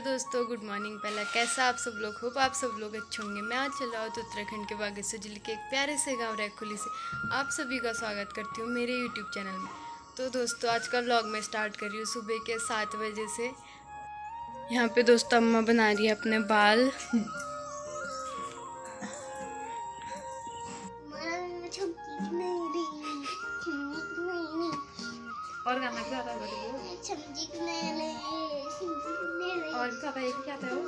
दोस्तों, good morning. पहला, कैसा आप सब लोग? होप आप सब लोग अच्छे होंगे। मैं आज चल हूँ तो उत्तराखंड के बागेश्वर ज़िले के एक प्यारे से गाँव रैखुली से। आप सभी का स्वागत करती हूँ मेरे यूट्यूब चैनल में। तो दोस्तों, आज का व्लॉग मैं स्टार्ट कर रही हूँ सुबह के सात बजे से। यहाँ पे दोस्तों, अम्मा बना रही है अपने बाल। और क्या आता है क्या आता है वो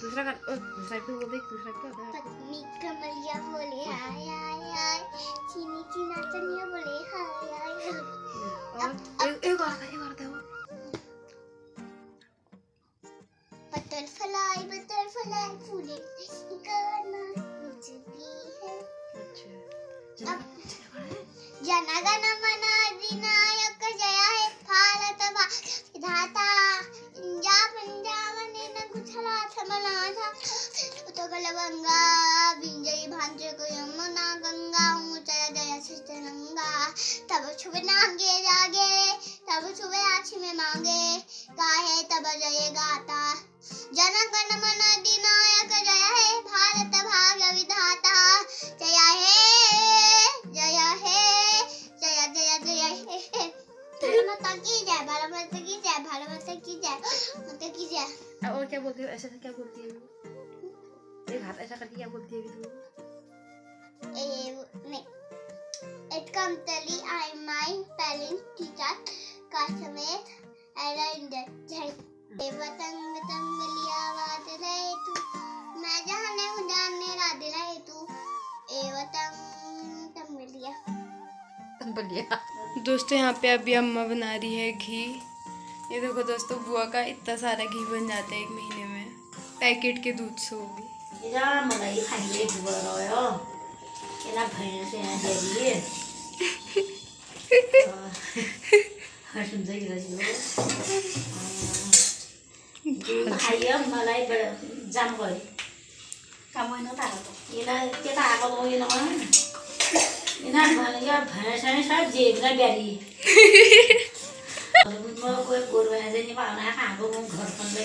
दूसरा गाना ओ, दूसरा भी बोल दे दूसरा क्या आता है पत्नी कमलिया बोले हाय हाय हाय चीनी चीना चनिया बोले हाय हाय और एक एक और आता है एक और आता है वो बटरफ्लाई बटरफ्लाई फूले गाना मुझे है अच्छा अब जनगण तो गलबंगा भांजे को यमुना गंगा ऊँचा जय सितरंगा तब छुब नांगे जागे, तब छुबे आँख में मांगे। काहे तब जय गाता। जनगण मन अधिनायक जय हे भारत भाग्य विधाता। जय हे जय हे, जय जय जय हे। की जय, भारत की जय, भारत की जय, माता की जय। और क्या बोलती है? ऐसा क्या बोलती है? एक हाथ ऐसा करके क्या बोलती है तू? ए नहीं It comes tally I my parent teacher का समेत एरा इंडर जय ए वतन वतन बलिया बात रहे तू मैं जाने हूँ जानने राधे रहे तू ए वतन तम बलिया दोस्तों यहाँ पे अभी अम्मा बना रही है घी। ये देखो दोस्तों बुआ का इतना सारा घी बन जाता है एक महीने में। पैकेट के दूध से होगी। 얘가 मलाई खाइले भुगरयो 얘ला भैँस यहाँ धेरै हुन्छ खाइयो मलाई जानु भयो काम होइन त यसलाई त्यता आएको लगेन यिनीहरू यो भैँस सब जेबेर बिहारी म गएर गएर चाहिँ नि पाउन आएको म घर पनि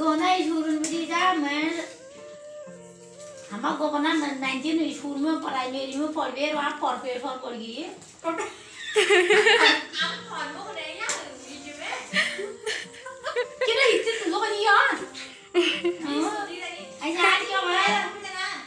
गोना स्कुल बिदा मैं हमारा गोपना नाइनटीन स्कूल में प्राइमरी में पढ़ गए वहाँ पढ़ पे फॉर पढ़ गई कितना इतने लोग नहीं यार ऐसा आज क्या हमारा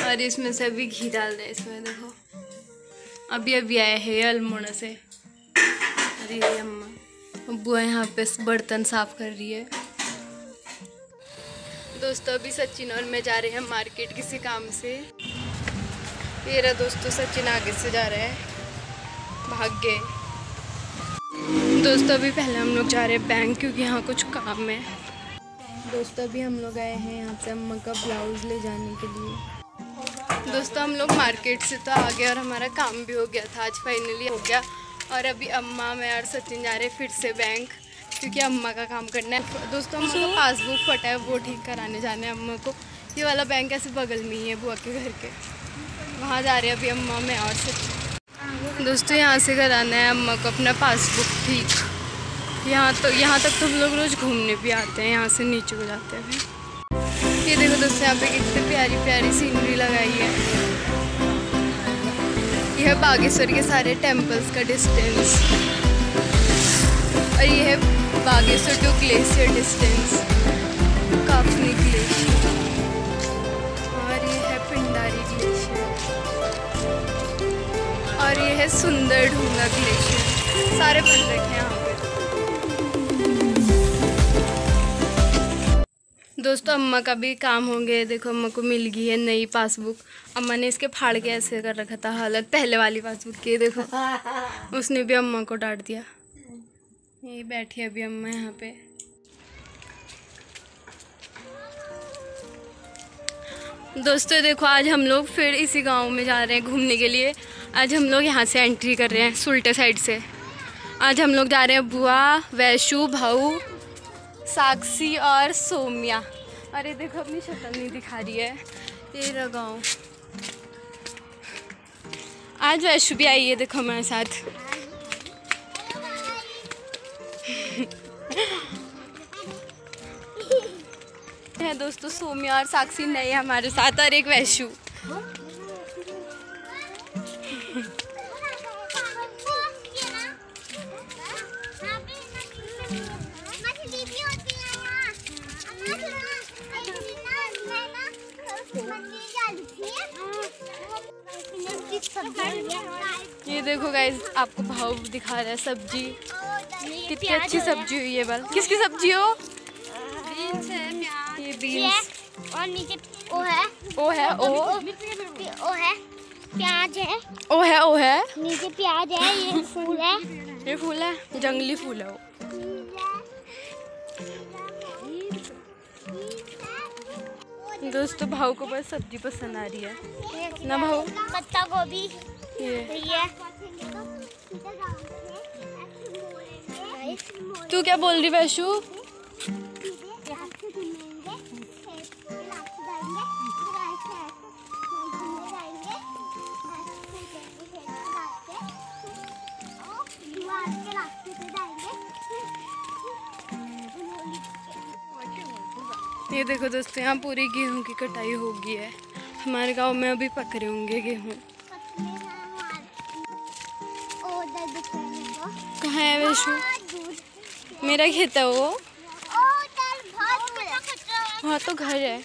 और इसमें से अभी घी डाल रहे इसमें देखो। अभी अभी आए हैं अल्मोड़ा से। अरे अम्मा बुआ यहाँ पे, बर्तन साफ़ कर रही है। दोस्तों, अभी सचिन और मैं जा रहे हैं मार्केट किसी काम से। मेरा दोस्तों, सचिन आगे से जा रहे हैं। भाग गए। दोस्तों, अभी पहले हम लोग जा रहे हैं बैंक, क्योंकि यहाँ कुछ काम है। दोस्तों, अभी हम लोग आए हैं यहाँ पे अम्मा का ब्लाउज ले जाने के लिए। दोस्तों हम लोग मार्केट से तो आ गए और हमारा काम भी हो गया था। आज फाइनली हो गया। और अभी अम्मा मैं और सचिन जा रहे हैं फिर से बैंक क्योंकि अम्मा का काम करना है। दोस्तों अम्मा का पासबुक फटा है वो ठीक कराने जाना है अम्मा को। ये वाला बैंक ऐसे बगल में ही है बुआ के घर के। वहाँ जा रहे हैं अभी अम्मा मैं और सचिन। दोस्तों यहाँ से कराना है अम्मा को अपना पासबुक ठीक। यहाँ तो यहाँ तक तो हम लोग रोज़ घूमने भी आते हैं यहाँ से नीचे को जाते हैं। ये देखो दोस्तों, यहाँ पे कितनी प्यारी प्यारी सीनरी लगाई है। ये है बागेश्वर के सारे टेम्पल्स का डिस्टेंस और ये है Bageshwar to glacier distance Kafni glacier और ये है पिंडारी ग्लेशियर और ये है सुंदर ढूँगा ग्लेशियर सारे बन रखे हैं। दोस्तों अम्मा का भी काम हो गया देखो अम्मा को मिल गई है नई पासबुक। अम्मा ने इसके फाड़ के ऐसे कर रखा था हालत पहले वाली पासबुक की देखो। उसने भी अम्मा को डांट दिया। यही बैठी है अभी अम्मा यहाँ पे। दोस्तों देखो आज हम लोग फिर इसी गाँव में जा रहे हैं घूमने के लिए। आज हम लोग यहाँ से एंट्री कर रहे हैं सुल्टे साइड से। आज हम लोग जा रहे हैं बुआ वैशु भाऊ साक्षी और सोम्या। अरे देखो, अपनी शक्ल नहीं दिखा रही है। ये लगाओ। आज वैशु भी आई है, देखो हमारे साथ। दोस्तों, सोम्या और साक्षी नए हमारे साथ, और एक वैशु ये देखो गाइज़ आपको भाव दिखा रहा है सब्ज़ी। कितनी अच्छी सब्ज़ी हुई है बल किसकी सब्ज़ी हो? बीन्स है ये बीन्स और नीचे ओ है। ओ है ओ। ओ है प्याज है। ओ है ओ है। नीचे प्याज है ये फूल है। ये फूल है जंगली फूल है वो। दोस्तों भाव को बस सब्ज़ी पसंद आ रही है। ना भाव पत्ता गोभी। तू क्या बोल रही वैशु? ये देखो दोस्तों, यहाँ पूरी गेहूँ की कटाई हो गई है। हमारे गाँव में अभी पक रहे होंगे गेहूँ। कहाँ है वैशु मेरा खेत है वो। वहाँ तो घर है।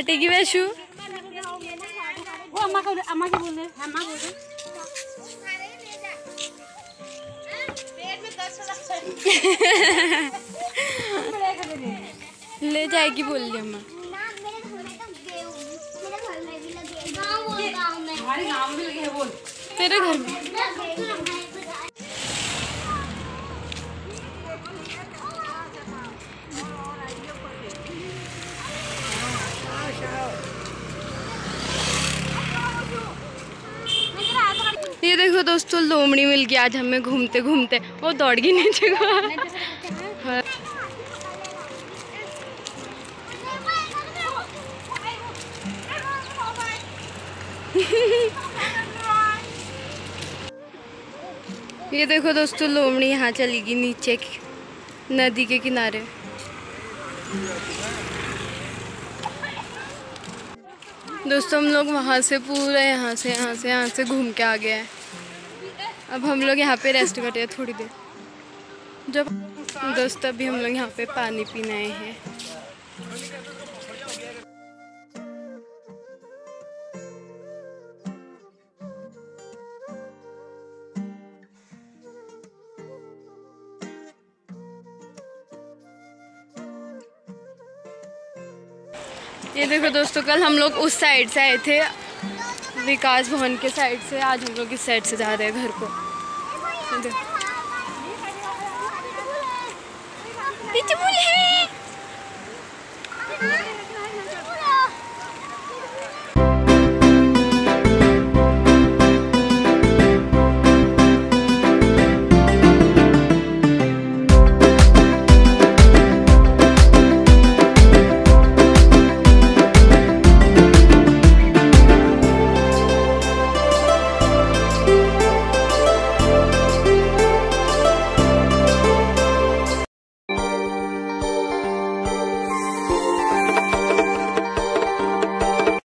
काटेगी वैशु। वो अम्मा को अम्मा से बोल। अम्मा बोल। ले जाएगी बोल रही अम्मा हमारे गाँव में लगे बोल। तेरे घर में दोस्तों, लोमड़ी मिल गई आज हमें घूमते घूमते वो दौड़ गई नीचे को। ये देखो दोस्तों, लोमड़ी यहाँ चली गई नीचे नदी के किनारे। दोस्तों, हम लोग वहाँ से पूरा यहाँ से यहाँ से यहाँ से घूम के आ गए हैं। अब हम लोग यहाँ पे रेस्ट कर रहे हैं थोड़ी देर। जब दोस्त अभी हम लोग यहाँ पे पानी पीने आए हैं। ये देखो दोस्तों, कल हम लोग उस साइड से आए थे। विकास भवन के साइड से आज हम लोग इस साइड से जा रहे हैं घर को। है।